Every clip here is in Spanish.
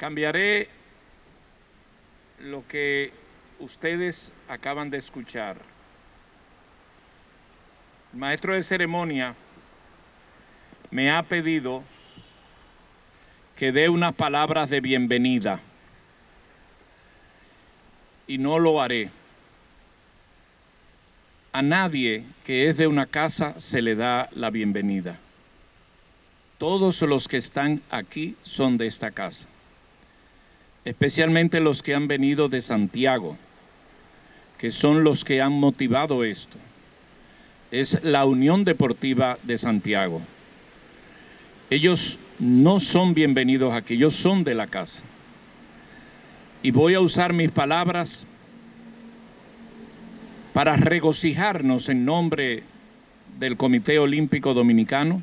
Cambiaré lo que ustedes acaban de escuchar. El maestro de ceremonia me ha pedido que dé unas palabras de bienvenida y no lo haré. A nadie que es de una casa se le da la bienvenida. Todos los que están aquí son de esta casa especialmente los que han venido de Santiago, que son los que han motivado esto. Es la Unión Deportiva de Santiago. Ellos no son bienvenidos aquí, ellos son de la casa. Y voy a usar mis palabras para regocijarnos en nombre del Comité Olímpico Dominicano,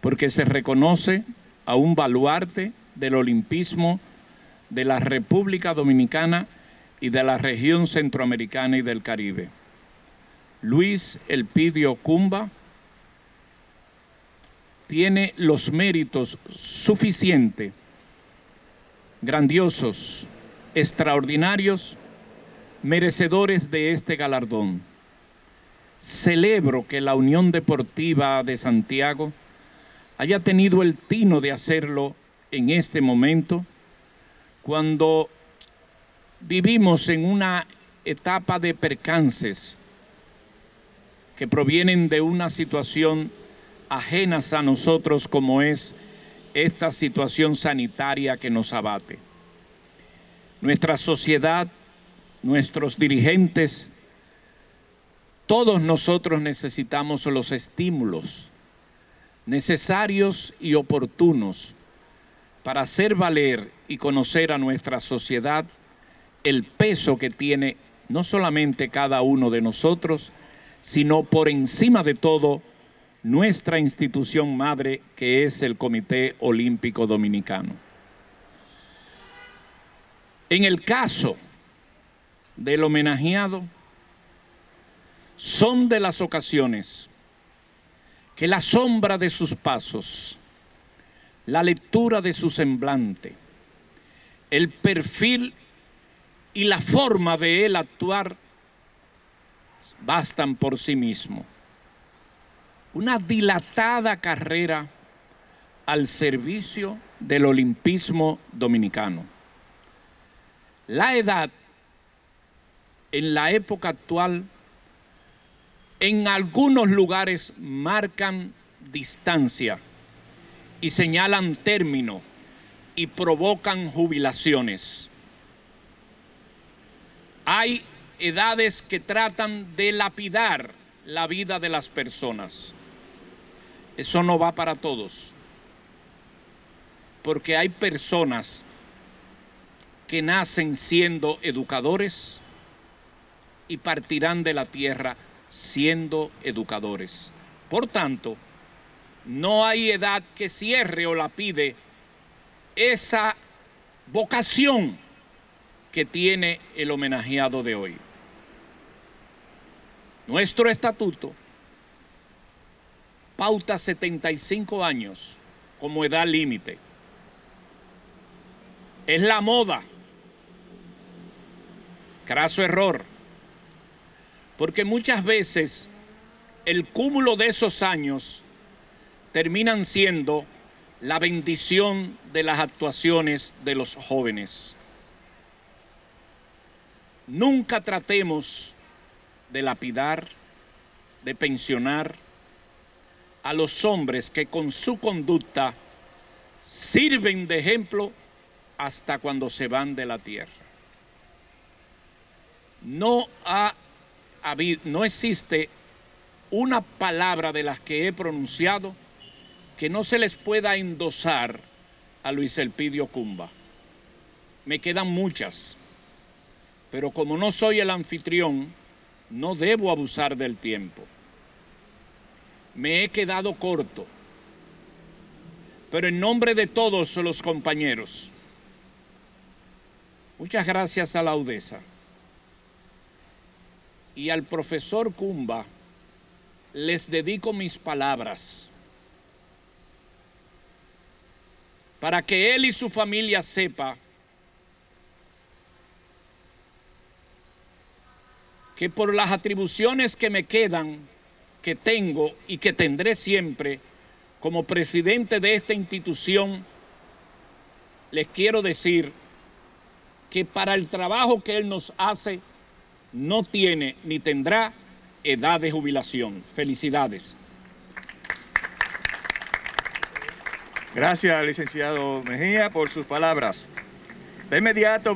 porque se reconoce a un baluarte del olimpismo de la República Dominicana y de la región centroamericana y del Caribe. Luis Elpidio Cumba tiene los méritos suficientes, grandiosos, extraordinarios, merecedores de este galardón. Celebro que la Unión Deportiva de Santiago haya tenido el tino de hacerlo en este momento cuando vivimos en una etapa de percances que provienen de una situación ajenas a nosotros como es esta situación sanitaria que nos abate. Nuestra sociedad, nuestros dirigentes, todos nosotros necesitamos los estímulos necesarios y oportunos para hacer valer y conocer a nuestra sociedad el peso que tiene no solamente cada uno de nosotros, sino por encima de todo nuestra institución madre que es el Comité Olímpico Dominicano. En el caso del homenajeado, son de las ocasiones que la sombra de sus pasos la lectura de su semblante, el perfil y la forma de él actuar bastan por sí mismo. Una dilatada carrera al servicio del olimpismo dominicano. La edad en la época actual en algunos lugares marcan distancia y señalan término y provocan jubilaciones. Hay edades que tratan de lapidar la vida de las personas. Eso no va para todos. Porque hay personas que nacen siendo educadores y partirán de la tierra siendo educadores. Por tanto, no hay edad que cierre o la pide esa vocación que tiene el homenajeado de hoy. Nuestro estatuto pauta 75 años como edad límite. Es la moda. Craso error. Porque muchas veces el cúmulo de esos años terminan siendo la bendición de las actuaciones de los jóvenes. Nunca tratemos de lapidar, de pensionar a los hombres que con su conducta sirven de ejemplo hasta cuando se van de la tierra. No, ha, no existe una palabra de las que he pronunciado que no se les pueda endosar a Luis Elpidio Cumba. Me quedan muchas, pero como no soy el anfitrión, no debo abusar del tiempo. Me he quedado corto, pero en nombre de todos los compañeros, muchas gracias a la Audesa y al profesor Cumba, les dedico mis palabras para que él y su familia sepa que por las atribuciones que me quedan, que tengo y que tendré siempre como presidente de esta institución, les quiero decir que para el trabajo que él nos hace, no tiene ni tendrá edad de jubilación. Felicidades. Gracias, licenciado Mejía, por sus palabras. De inmediato.